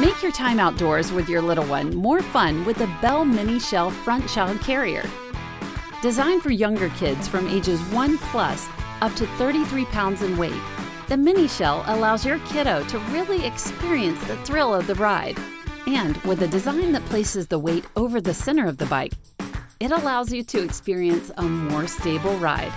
Make your time outdoors with your little one more fun with the Bell Mini Shell Front Child Carrier. Designed for younger kids from ages 1 plus up to 33 pounds in weight, the Mini Shell allows your kiddo to really experience the thrill of the ride. And with a design that places the weight over the center of the bike, it allows you to experience a more stable ride.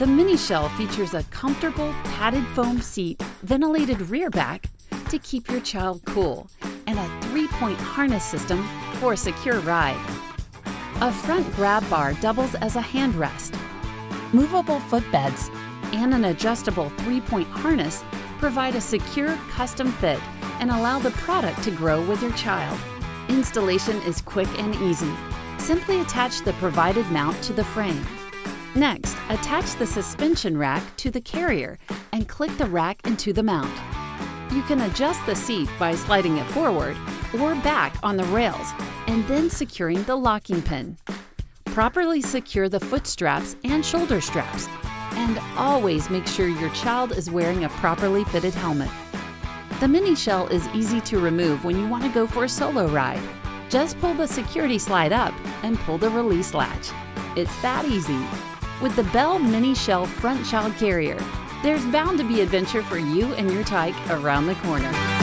The Mini Shell features a comfortable padded foam seat, ventilated rear back to keep your child cool, and a three-point harness system for a secure ride. A front grab bar doubles as a handrest. Movable footbeds and an adjustable three-point harness provide a secure custom fit and allow the product to grow with your child. Installation is quick and easy. Simply attach the provided mount to the frame. Next, attach the suspension rack to the carrier and click the rack into the mount. You can adjust the seat by sliding it forward or back on the rails and then securing the locking pin. Properly secure the foot straps and shoulder straps and always make sure your child is wearing a properly fitted helmet. The mini shell is easy to remove when you want to go for a solo ride. Just pull the security slide up and pull the release latch. It's that easy. With the Bell Mini Shell Front Child Carrier, there's bound to be adventure for you and your tyke around the corner.